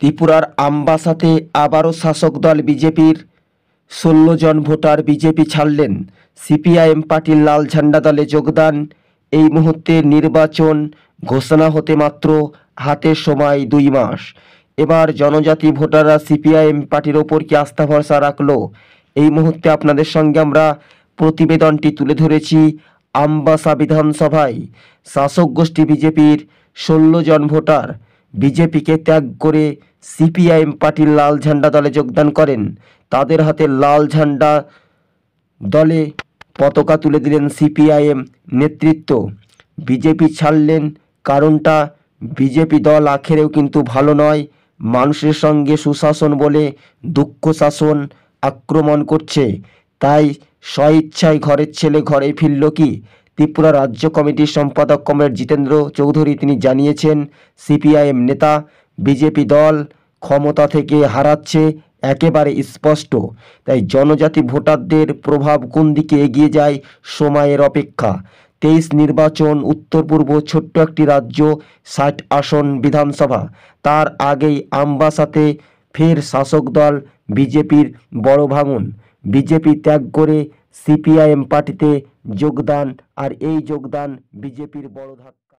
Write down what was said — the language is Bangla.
ত্রিপুরার আমবাসাতে আবারও শাসক দল বিজেপির ষোলো জন ভোটার বিজেপি ছাড়লেন। সিপিআইএম পার্টির লাল ঝান্ডা দলে যোগদান। এই মুহূর্তে নির্বাচন ঘোষণা হতে মাত্র হাতে সময় দুই মাস। এবার জনজাতি ভোটাররা সিপিআইএম পার্টির ওপর কি আস্থা ভরসা রাখল? এই মুহূর্তে আপনাদের সঙ্গে আমরা প্রতিবেদনটি তুলে ধরেছি আমবাসা বিধানসভায়। শাসক গোষ্ঠী বিজেপির ষোলো জন ভোটার বিজেপিকে ত্যাগ করে সিপিআইএম পার্টির লাল ঝান্ডা দলে যোগদান করেন। তাদের হাতে লাল ঝান্ডা দলে পতাকা তুলে দিলেন সিপিআইএম নেতৃত্ব। বিজেপি ছাড়লেন কারণটা বিজেপি দল আখেরেও কিন্তু ভালো নয়। মানুষের সঙ্গে সুশাসন বলে দুঃখ শাসন আক্রমণ করছে। তাই স্বইচ্ছায় ঘরের ছেলে ঘরে ফিরল কি? ত্রিপুরা রাজ্য কমিটির সম্পাদক কমরেড জিতেন্দ্র চৌধুরী, তিনি জানিয়েছেন, সিপিআইএম নেতা, বিজেপি দল ক্ষমতা থেকে হারাচ্ছে, একেবারে স্পষ্ট। তাই জনজাতি ভোটারদের প্রভাব কোন দিকে এগিয়ে যায়, সময়ের অপেক্ষা। তেইশ নির্বাচন, উত্তর পূর্ব ছোট্ট একটি রাজ্য, ষাট আসন বিধানসভা। তার আগেই আমবাসাতে ফের শাসক দল বিজেপির বড় ভাঙন। বিজেপি ত্যাগ করে সিপিআইএম পার্টিতে যোগদান আর এই যোগদান বিজেপির বড় ধাক্কা।